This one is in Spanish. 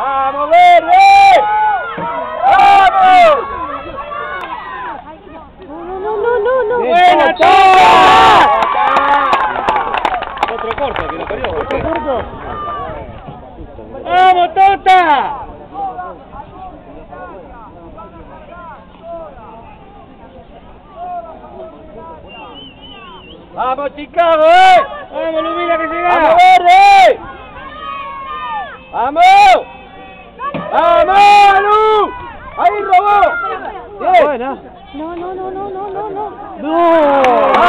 ¡Vamos, verde! ¡Vamos! No, no, no, no, no. ¡Buena, Tota! Otro corto que lo perdió. Otro corto. ¡Vamos, Tota! ¡Vamos, Chicago, eh! ¡Vamos, Lumina, que llega! ¡Vamos, verde! ¡Vamos! ¡Ahí robó! Bien. No, no, no, no, no, no, no.